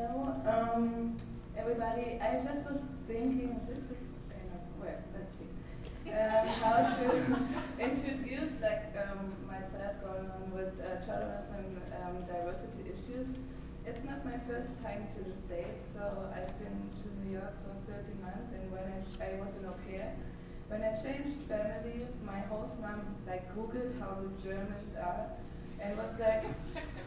Hello, um, everybody. I just was thinking, this is kind of, well, let's see, um, how to introduce like um, myself going on with uh, tolerance and um, diversity issues. It's not my first time to the States, so I've been to New York for 30 months, and when I, I was in au when I changed family, my host mom like Googled how the Germans are, and was like,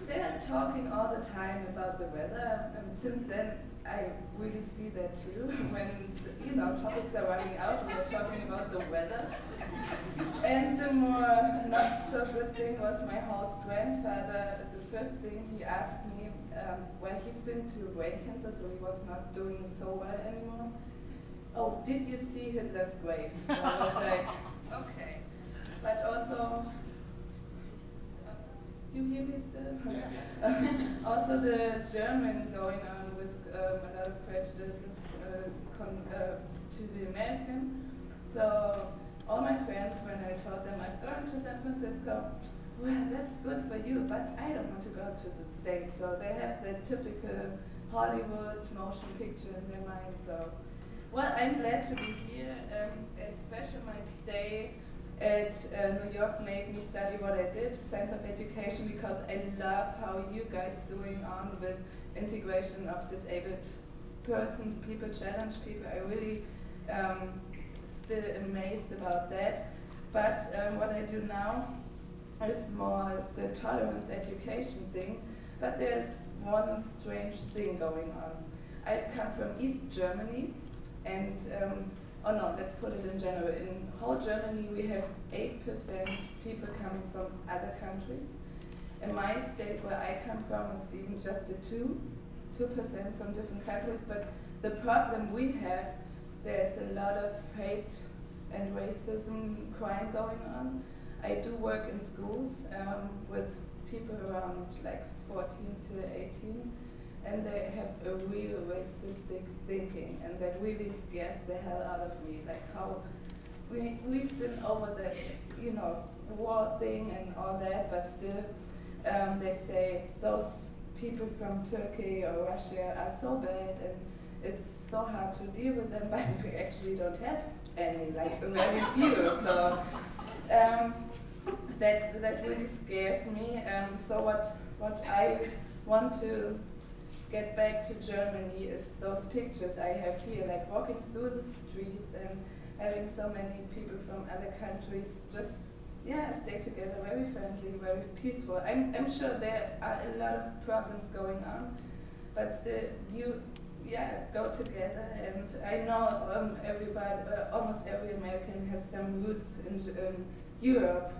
they're talking all the time about the weather. And since then, I really see that too. When you know topics are running out, we're talking about the weather. And the more not so good thing was my host grandfather. The first thing he asked me, um, well, he's been to brain cancer, so he was not doing so well anymore. Oh, did you see Hitler's grave? So I was like, okay. But also, you hear me still? also the German going on with um, a lot of prejudices uh, uh, to the American. So all my friends, when I told them I've gone to San Francisco, well, that's good for you, but I don't want to go to the States. So they have the typical Hollywood motion picture in their mind. So, well, I'm glad to be here, um, at uh, New York made me study what I did, Science of Education, because I love how you guys doing on with integration of disabled persons, people, challenge people. I really um, still amazed about that. But um, what I do now is more the tolerance education thing. But there's one strange thing going on. I come from East Germany, and um, oh no, let's put it in general. In whole Germany, we have 8% people coming from other countries. In my state where I come from, it's even just a 2, 2% from different countries. But the problem we have, there's a lot of hate and racism crime going on. I do work in schools um, with people around like 14 to 18 and they have a real racistic thinking, and that really scares the hell out of me. Like how we we've been over that, you know, war thing and all that, but still, um, they say those people from Turkey or Russia are so bad, and it's so hard to deal with them, but we actually don't have any, like very few. So. Um, that that really scares me. Um, so what what I want to get back to Germany is those pictures I have here, like walking through the streets and having so many people from other countries just, yeah, stay together, very friendly, very peaceful. I'm, I'm sure there are a lot of problems going on, but still, you, yeah, go together. And I know um, everybody, uh, almost every American has some roots in um, Europe,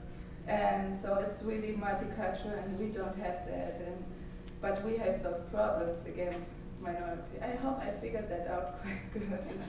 and so it's really multicultural, and we don't have that. And but we have those problems against minority. I hope I figured that out quite good.